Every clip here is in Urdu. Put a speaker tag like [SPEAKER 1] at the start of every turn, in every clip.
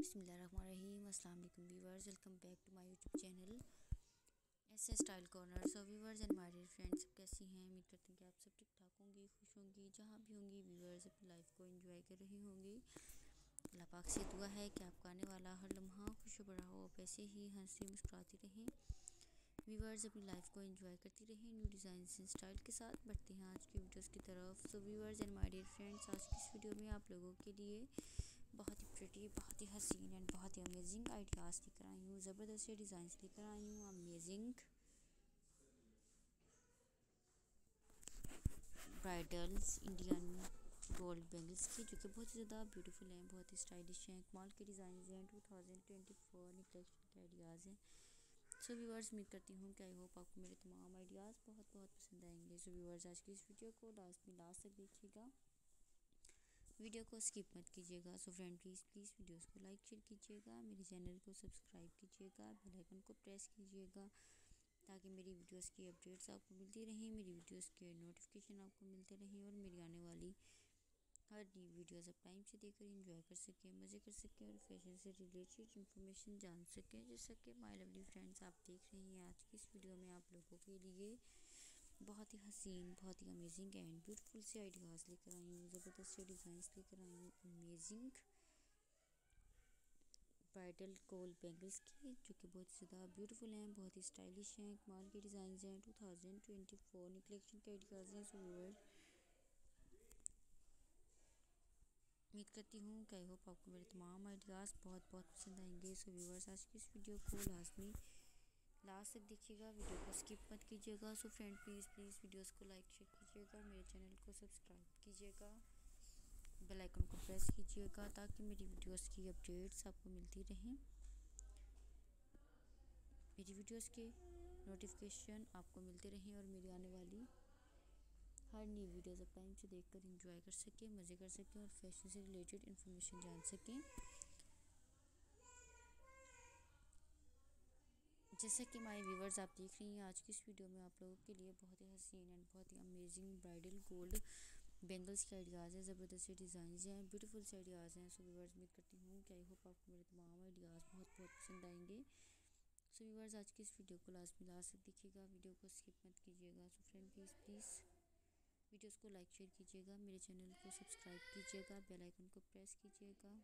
[SPEAKER 1] بسم اللہ الرحمن الرحیم، السلام علیکم viewers welcome back to my YouTube channel S ایسے style corner so viewers and my dear friends سب کیسی ہیں؟ امید کرتے ہیں کہ آپ سب ٹھیک ٹھاک ہوں گی، خوش ہوں گی، جہاں بھی ہوں گی ویورز اپنی لائف کو انجوائے کر رہی ہوں گی۔ اللہ پاک سے دعا ہے کہ آپ کا آنے والا ہر لمحہ خوش و بڑا ہو، آپ ایسے ہی ہنسی مسکراتی رہیں۔ ویورز اپنی لائف کو انجوائے کرتی رہیں نیو ڈیزائنس اینڈ اسٹائل کے ساتھ بڑھتے ہیں آج کی ویڈیوز کی طرف۔ So viewers and my dear friends آج کی اس ویڈیو میں آپ لوگوں کے لیے بہت ہی بہت ہی حسین اینڈ بہت ہی امیزنگ آئیڈیاز لے کر آئی ہوں، زبردست ڈیزائنس لے کر آئی ہوں amazing bridals Indian gold bangles کی، جو کہ بہت ہی زیادہ بیوٹیفل ہیں، بہت ہی اسٹائلش ہیں. کمال کے ڈیزائنز ہیں two thousand twenty four collection کے آئیڈیاز ہیں. سو ویورز امید کرتی ہوں کہ آئی ہوپ آپ کو میرے تمام آئیڈیاز بہت بہت پسند آئیں گے. سو ویورز آج کی اس ویڈیو کو لاسٹ میں لاسٹ تک دیکھیے گا. ویڈیو کو اسکپ مت کیجیے گا۔ So friend please please videos کو لائک شیئر کیجیے گا۔ میرے چینل کو سبسکرائب کیجیے گا۔ بیل آئیکن کو پریس کیجیے گا تاکہ میری ویڈیوز کی اپڈیٹس آپ کو ملتی رہیں، میری ویڈیوز کے نوٹیفیکیشن آپ کو ملتے رہیں اور میری آنے والی ہر نئی ویڈیوز آپ ٹائم سے دیکھ کر انجوائے کر سکیں، مزے کر سکیں اور فیشن سے ریلیٹڈ انفارمیشن جان سکیں جیسا کہ مائی لولی فرینڈس آپ دیکھ رہے ہیں آج کی اس ویڈیو میں آپ لوگوں کے لیے۔ بہت ہی حسین، بہت ہی امیزنگ اینڈ بیوٹیفل سے آئیڈیاز لے کر آئی ہوں، زبردست سے ڈیزائنس لے کر آئی ہوں۔ امیزنگ برائڈل گولڈ بینگلس کی، جو کہ بہت زیادہ بیوٹیفل ہیں، بہت ہی اسٹائلش ہیں۔ کمال کے ڈیزائنز ہیں۔ Two thousand twenty four collection کے آئیڈیاز ہیں۔ سو امید کرتی ہوں کہ آئی ہوپ آپ کو میرے تمام آئیڈیاز بہت بہت پسند آئیں گے۔ سو ویورز آج کی اس ویڈیو کو لازمی لاسٹ تک دیکھیے گا ویڈیو کو اسکپ مت کیجیے گا so friend please please videos کو لائک شیئر کیجیے گا میرے چینل کو سبسکرائب کیجیے گا بیل آئیکن کو پریس کیجیے گا تاکہ میری ویڈیوز کی اپڈیٹس آپ کو ملتی رہیں میری ویڈیوز کے نوٹیفیکیشن آپ کو ملتے رہیں اور میری آنے والی ہر نئی ویڈیوز آپ ٹائم سے دیکھ کر انجوائے کر سکیں، مزے کر سکیں اور فیشن سے ریلیٹڈ انفارمیشن جان سکیں۔ جیسا کہ مائی ویورز آپ دیکھ رہی ہیں، آج کی اس ویڈیو میں آپ لوگوں کے لیے بہت ہی حسین اینڈ بہت ہی امیزنگ برائڈل گولڈ بینگلز کے آئیڈیاز ہیں، زبردست سے ڈیزائنز ہیں بیوٹیفل سے آئیڈیاز ہیں۔ سو ویورز امید کرتی ہوں کہ آئی ہوپ آپ کو میرے تمام آئیڈیاز بہت بہت پسند آئیں گے۔ سو ویورز آج کی اس ویڈیو کو لازمی لاسٹ تک دیکھیے گا۔ ویڈیو کو اسکپ مت کیجیے گا۔ So friend please please videos کو لائک شیئر کیجیے گا۔ میرے چینل کو سبسکرائب کیجیے گا۔ بیل آئیکن کو پریس کیجیے گا۔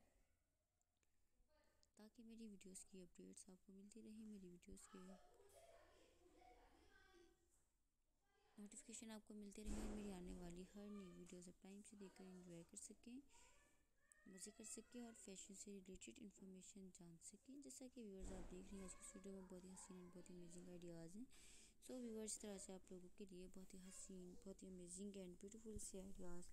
[SPEAKER 1] تاکہ میری ویڈیوز کی اپڈیٹس آپ کو ملتی رہیں میری ویڈیوز کے نوٹیفیکیشن آپ کو ملتے رہیں میری آنے والی ہر نئی ویڈیوز آپ ٹائم سے دیکھ کر انجوائے کر سکیں، مزے کر سکیں اور فیشن سے ریلیٹڈ انفارمیشن جان سکیں۔ جیسا کہ ویورز آپ دیکھ رہے ہیں، آج کی ویڈیو میں بہت ہی حسین اینڈ بہت ہی امیزنگ آئیڈیاز ہیں۔ سو ویورز اس طرح سے آپ لوگوں کے لیے بہت ہی حسین، بہت ہی امیزنگ اینڈ بیوٹیفل سے آئیڈیاز